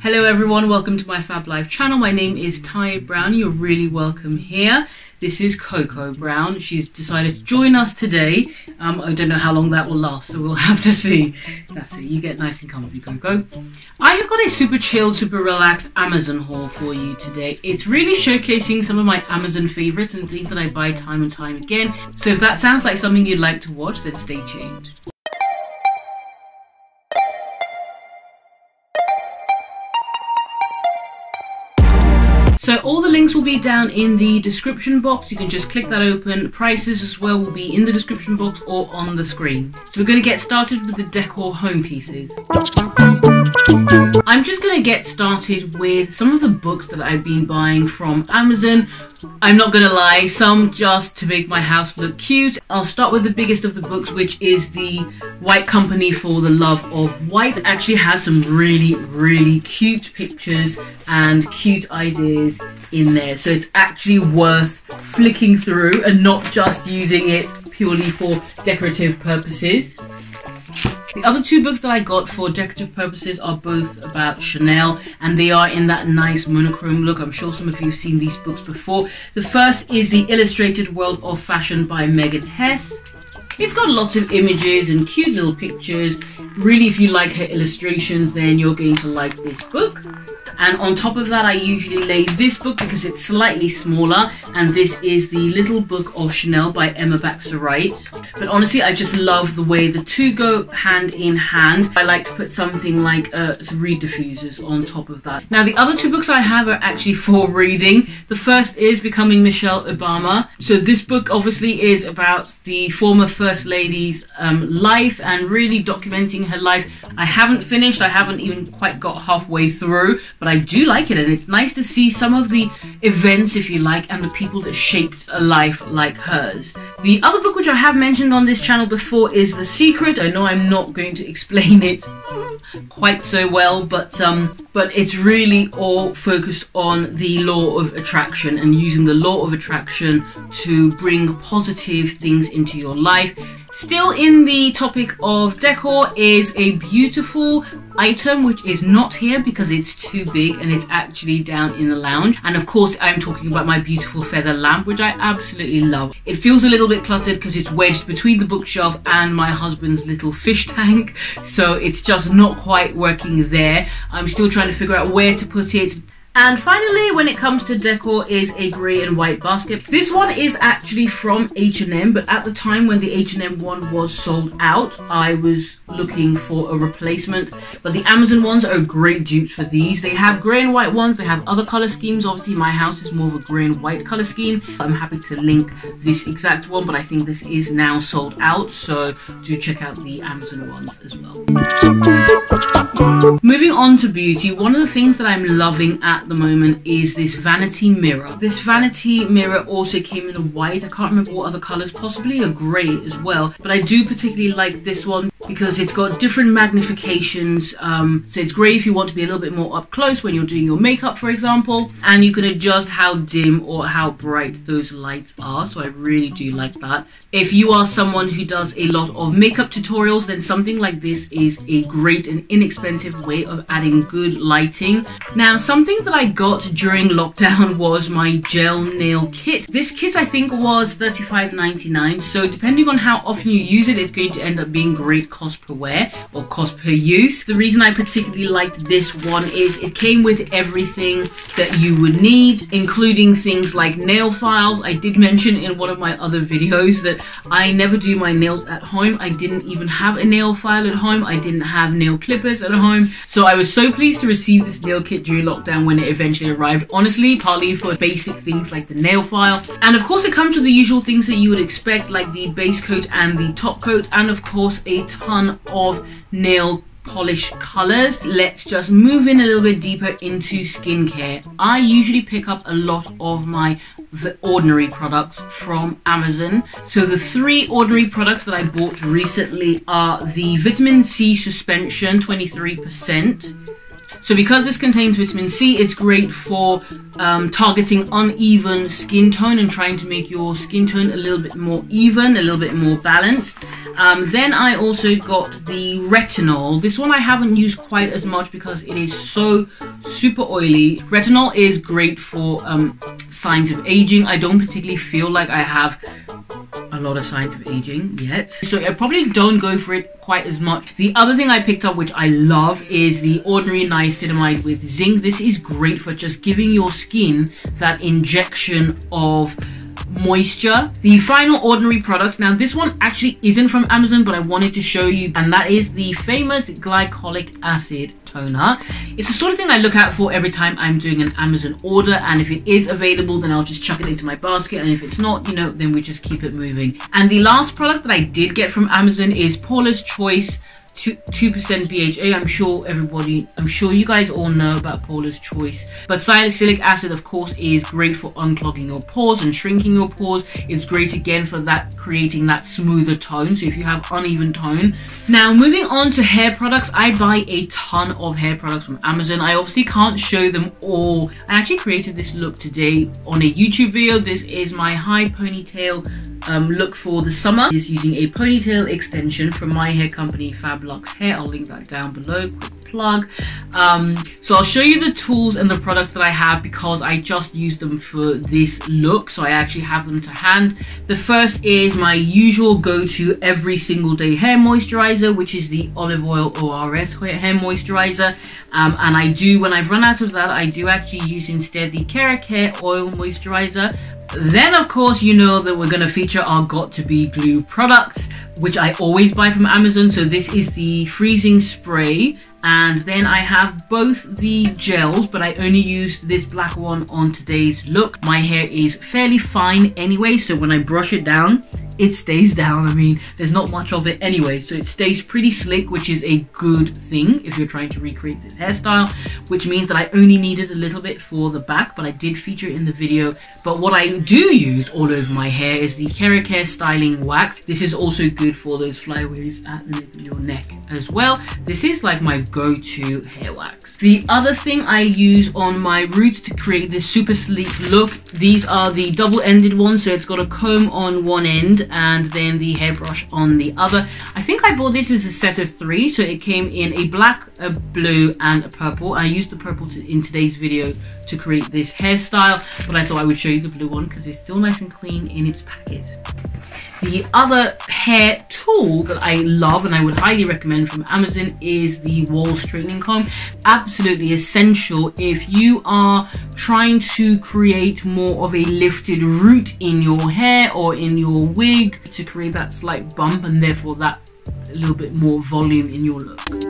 Hello everyone, welcome to my Fhab Life channel. My name is Ty Brown. You're really welcome here. This is Coco Brown. She's decided to join us today. Um, I don't know how long that will last, so we'll have to see. That's it. You get nice and comfy, Coco. I have got a super chilled, super relaxed Amazon haul for you today. It's really showcasing some of my Amazon favorites and things that I buy time and time again. So if that sounds like something you'd like to watch, then stay tuned. So all the links will be down in the description box. You can just click that open. Prices as well will be in the description box or on the screen. So we're going to get started with the decor home pieces. I'm just going to get started with some of the books that I've been buying from Amazon. I'm not going to lie, some just to make my house look cute. I'll start with the biggest of the books, which is the White Company for the Love of White. It actually has some really, really cute pictures and cute ideas in there. So it's actually worth flicking through and not just using it purely for decorative purposes. The other two books that I got for decorative purposes are both about Chanel and they are in that nice monochrome look. I'm sure some of you have seen these books before. The first is The Illustrated World of Fashion by Megan Hess. It's got lots of images and cute little pictures. Really, if you like her illustrations, then you're going to like this book. And on top of that, I usually lay this book because it's slightly smaller. And this is the Little Book of Chanel by Emma Baxter Wright. But honestly, I just love the way the two go hand in hand. I like to put something like uh, reed diffusers on top of that. Now, the other two books I have are actually for reading. The first is Becoming Michelle Obama. So this book obviously is about the former First Lady's um, life and really documenting her life. I haven't finished. I haven't even quite got halfway through, but but I do like it, and it's nice to see some of the events, if you like, and the people that shaped a life like hers. The other book which I have mentioned on this channel before is The Secret. I know I'm not going to explain it quite so well, but um, but it's really all focused on the law of attraction and using the law of attraction to bring positive things into your life Still in the topic of decor is a beautiful item which is not here because it's too big and it's actually down in the lounge. And of course, I'm talking about my beautiful feather lamp, which I absolutely love. It feels a little bit cluttered because it's wedged between the bookshelf and my husband's little fish tank. So it's just not quite working there. I'm still trying to figure out where to put it. And finally, when it comes to decor, is a grey and white basket. This one is actually from H&M, but at the time when the H&M one was sold out, I was looking for a replacement. But the Amazon ones are great dupes for these. They have grey and white ones. They have other color schemes. Obviously, my house is more of a grey and white color scheme. I'm happy to link this exact one, but I think this is now sold out. So do check out the Amazon ones as well. Moving on to beauty, one of the things that I'm loving at the moment is this vanity mirror. This vanity mirror also came in a white. I can't remember what other colors, possibly a gray as well. But I do particularly like this one because it's got different magnifications. Um, so it's great if you want to be a little bit more up close when you're doing your makeup, for example, and you can adjust how dim or how bright those lights are. So I really do like that. If you are someone who does a lot of makeup tutorials, then something like this is a great and inexpensive way of adding good lighting. Now, something that I got during lockdown was my gel nail kit. This kit I think was $35.99. So depending on how often you use it, it's going to end up being great cost per wear or cost per use. The reason I particularly liked this one is it came with everything that you would need, including things like nail files. I did mention in one of my other videos that I never do my nails at home. I didn't even have a nail file at home. I didn't have nail clippers at home. So I was so pleased to receive this nail kit during lockdown when it eventually arrived. Honestly, partly for basic things like the nail file. And of course it comes with the usual things that you would expect like the base coat and the top coat and of course a ton of nail polish colors. Let's just move in a little bit deeper into skincare. I usually pick up a lot of my the ordinary products from Amazon. So the three ordinary products that I bought recently are the vitamin C suspension 23%, so because this contains vitamin C, it's great for um, targeting uneven skin tone and trying to make your skin tone a little bit more even, a little bit more balanced. Um, then I also got the retinol. This one I haven't used quite as much because it is so super oily. Retinol is great for um, signs of aging. I don't particularly feel like I have a lot of signs of aging yet. So I probably don't go for it quite as much. The other thing I picked up, which I love, is the Ordinary Niacinamide with zinc. This is great for just giving your skin that injection of moisture. The final ordinary product, now this one actually isn't from Amazon, but I wanted to show you, and that is the famous glycolic acid toner. It's the sort of thing I look out for every time I'm doing an Amazon order, and if it is available, then I'll just chuck it into my basket, and if it's not, you know, then we just keep it moving. And the last product that I did get from Amazon is Paula's Choice two percent BHA. I'm sure everybody, I'm sure you guys all know about Paula's Choice. But salicylic acid, of course, is great for unclogging your pores and shrinking your pores. It's great again for that creating that smoother tone. So if you have uneven tone. Now moving on to hair products, I buy a ton of hair products from Amazon. I obviously can't show them all. I actually created this look today on a YouTube video. This is my high ponytail um, look for the summer is using a ponytail extension from my hair company Fhab Luxe Hair. I'll link that down below. Quick plug. Um, so I'll show you the tools and the products that I have because I just use them for this look. So I actually have them to hand. The first is my usual go-to every single day hair moisturizer, which is the Olive Oil ORS hair moisturizer. Um, and I do, when I've run out of that, I do actually use instead the Kerac Oil Moisturizer. Then, of course, you know that we're going to feature our Got2b glue products, which I always buy from Amazon. So this is the freezing spray. And then I have both the gels, but I only use this black one on today's look. My hair is fairly fine anyway, so when I brush it down, it stays down. I mean, there's not much of it anyway, so it stays pretty slick, which is a good thing if you're trying to recreate this hairstyle, which means that I only needed a little bit for the back, but I did feature it in the video. But what I do use all over my hair is the Kerac Styling Wax. This is also good for those flyaways at your neck as well. This is like my go-to hair wax. The other thing I use on my roots to create this super sleek look, these are the double-ended ones, so it's got a comb on one end and then the hairbrush on the other. I think I bought this as a set of three, so it came in a black, a blue, and a purple. I used the purple to, in today's video to create this hairstyle, but I thought I would show you the blue one because it's still nice and clean in its packet. The other hair tool that I love and I would highly recommend from Amazon is the wall straightening comb. Absolutely essential if you are trying to create more of a lifted root in your hair or in your wig to create that slight bump and therefore that a little bit more volume in your look.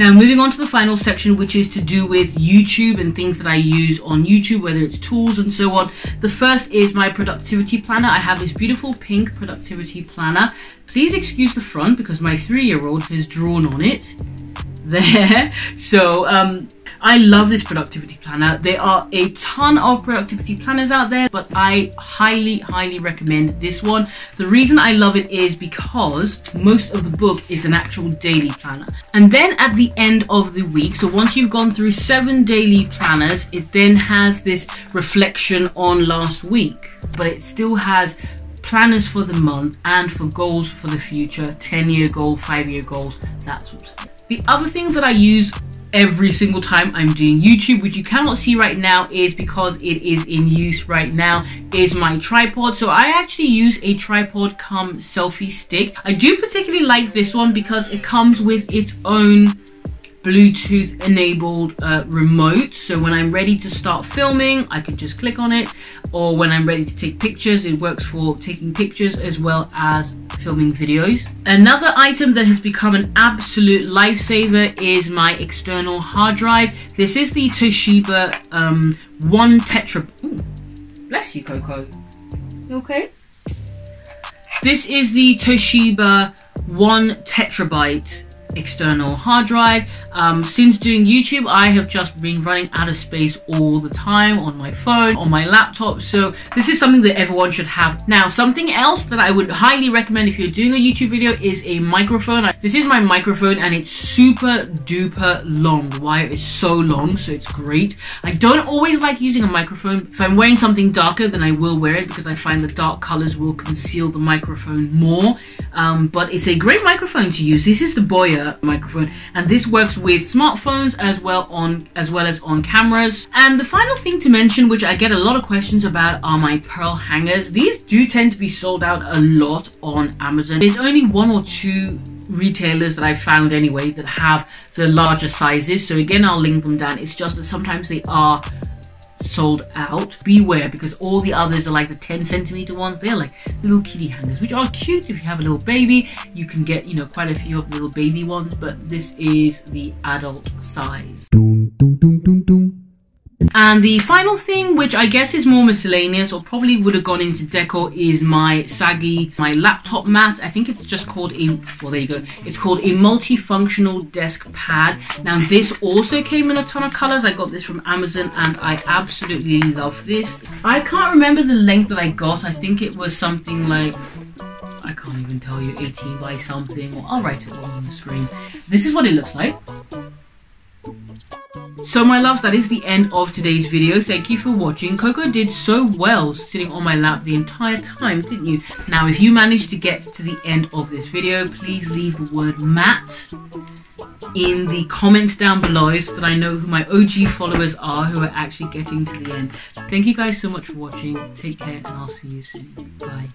Now moving on to the final section which is to do with YouTube and things that I use on YouTube whether it's tools and so on. The first is my productivity planner. I have this beautiful pink productivity planner. Please excuse the front because my three-year-old has drawn on it there. So um, I love this productivity planner. There are a ton of productivity planners out there, but I highly, highly recommend this one. The reason I love it is because most of the book is an actual daily planner. And then at the end of the week, so once you've gone through seven daily planners, it then has this reflection on last week, but it still has planners for the month and for goals for the future 10 year goal, 5 year goals, that sort of stuff. The other thing that I use every single time I'm doing YouTube, which you cannot see right now is because it is in use right now, is my tripod. So I actually use a tripod come selfie stick. I do particularly like this one because it comes with its own Bluetooth enabled uh, remote. So when I'm ready to start filming, I can just click on it. Or when I'm ready to take pictures, it works for taking pictures as well as filming videos. Another item that has become an absolute lifesaver is my external hard drive. This is the Toshiba um, one tetra. Ooh, bless you, Coco. You okay? This is the Toshiba one terabyte external hard drive. Um, since doing YouTube, I have just been running out of space all the time on my phone, on my laptop. So this is something that everyone should have. Now, something else that I would highly recommend if you're doing a YouTube video is a microphone. This is my microphone and it's super duper long. The wire is so long, so it's great. I don't always like using a microphone. If I'm wearing something darker, then I will wear it because I find the dark colors will conceal the microphone more. Um, but it's a great microphone to use. This is the Boya microphone, and this works with smartphones as well on as well as on cameras. And the final thing to mention, which I get a lot of questions about, are my pearl hangers. These do tend to be sold out a lot on Amazon. There's only one or two retailers that I've found anyway that have the larger sizes. So again, I'll link them down. It's just that sometimes they are sold out. Beware because all the others are like the 10 centimeter ones. They're like little kitty hangers, which are cute if you have a little baby. You can get, you know, quite a few of the little baby ones, but this is the adult size. Dun, dun, dun, and the final thing, which I guess is more miscellaneous or probably would have gone into decor, is my saggy, my laptop mat. I think it's just called a, well, there you go. It's called a multifunctional desk pad. Now, this also came in a ton of colors. I got this from Amazon and I absolutely love this. I can't remember the length that I got. I think it was something like I can't even tell you 18 by something or I'll write it on the screen. This is what it looks like. So my loves, that is the end of today's video. Thank you for watching. Coco did so well sitting on my lap the entire time, didn't you? Now, if you managed to get to the end of this video, please leave the word Matt in the comments down below so that I know who my OG followers are who are actually getting to the end. Thank you guys so much for watching. Take care and I'll see you soon. Bye.